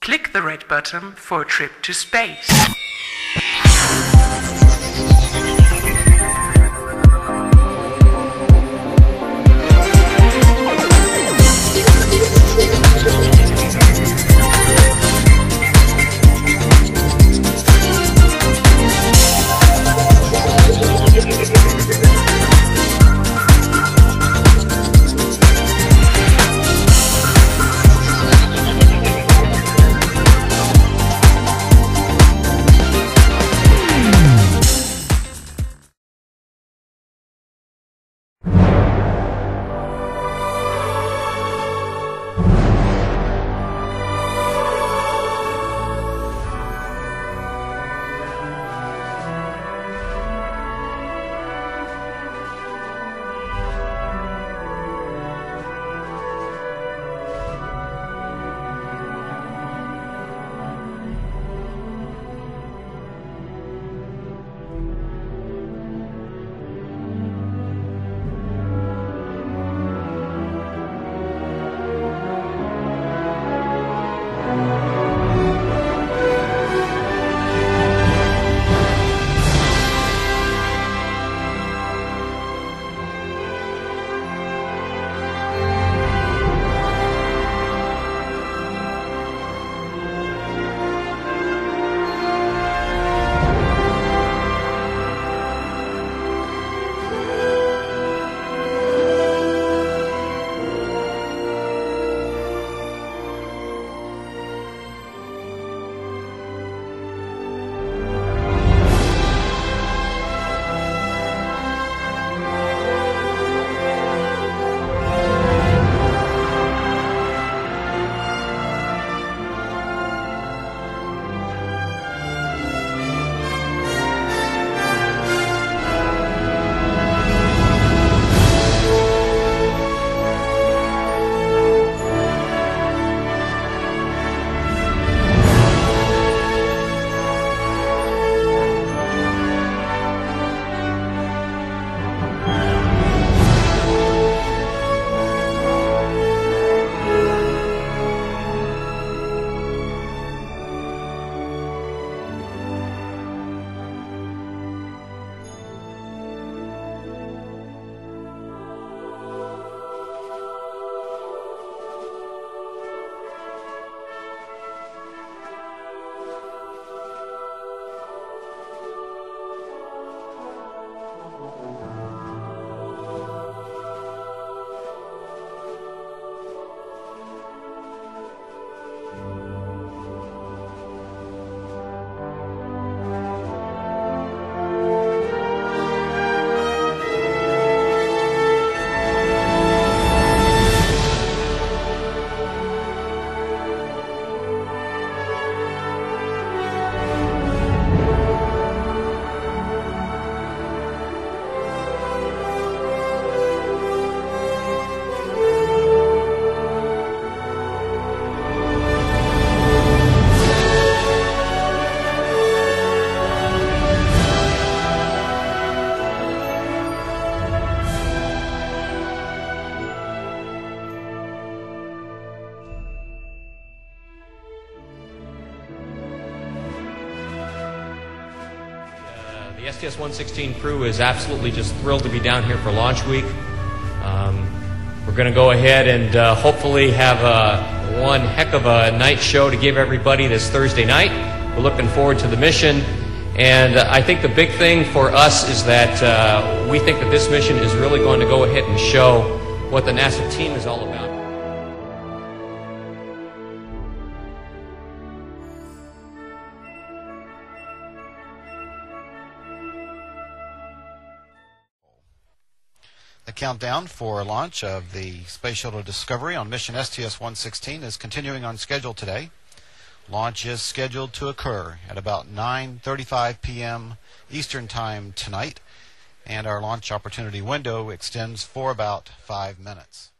Click the red button for a trip to space. Uh, The STS-116 crew is absolutely just thrilled to be down here for launch week. Um, we're going to go ahead and uh, hopefully have a, one heck of a night show to give everybody this Thursday night. We're looking forward to the mission. And uh, I think the big thing for us is that uh, we think that this mission is really going to go ahead and show what the NASA team is all about. The countdown for launch of the Space Shuttle Discovery on mission STS-116 is continuing on schedule today. Launch is scheduled to occur at about 9:35 p.m. Eastern Time tonight, and our launch opportunity window extends for about 5 minutes.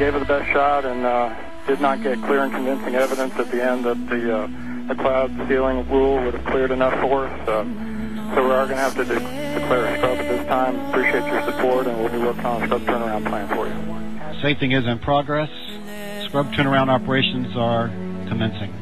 Gave it the best shot and uh, did not get clear and convincing evidence at the end that the uh, the cloud ceiling rule would have cleared enough for us. Uh, so we are going to have to de- declare a scrub at this time. Appreciate your support, and we'll be working on a scrub turnaround plan for you. Safety is in progress. Scrub turnaround operations are commencing.